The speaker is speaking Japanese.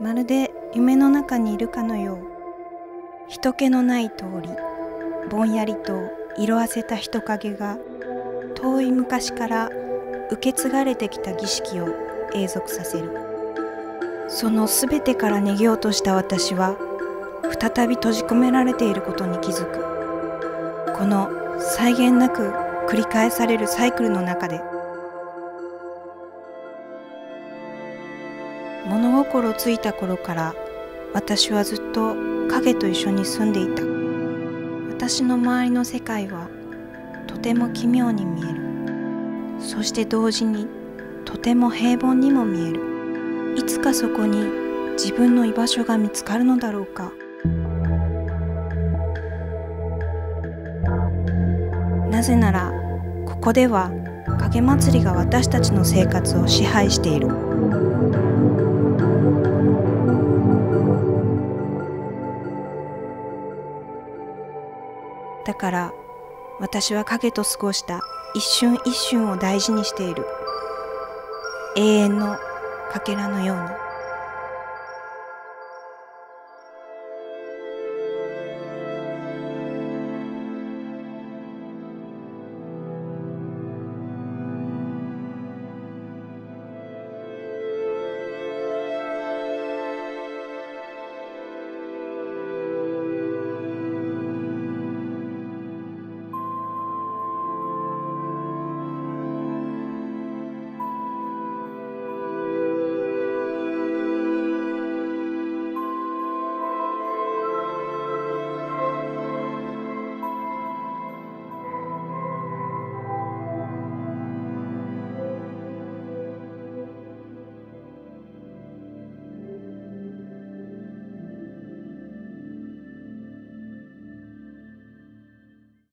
まるで夢の中にいるかのよう。人気のない通りぼんやりと色あせた人影が遠い昔から受け継がれてきた儀式を永続させる。その全てから逃げようとした私は再び閉じ込められていることに気づく。この際限なく繰り返されるサイクルの中で物心ついた頃から私はずっと影と一緒に住んでいた。私の周りの世界はとても奇妙に見える。そして同時にとても平凡にも見える。いつかそこに自分の居場所が見つかるのだろうか。なぜならここでは影祭りが私たちの生活を支配している。だから私は影と過ごした一瞬一瞬を大事にしている永遠のかけらのように。